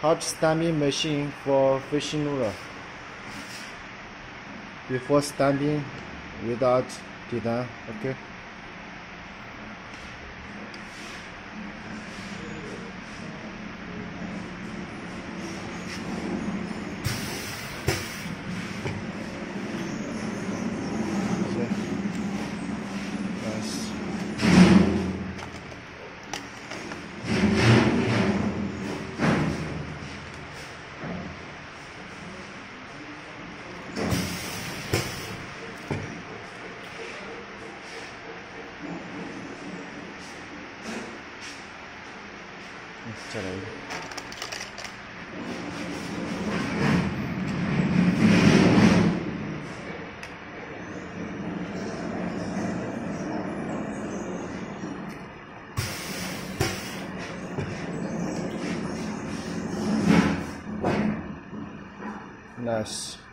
hot stamping machine for fishing lure. Before stamping, without design, okay? Nice yesterday. Nice.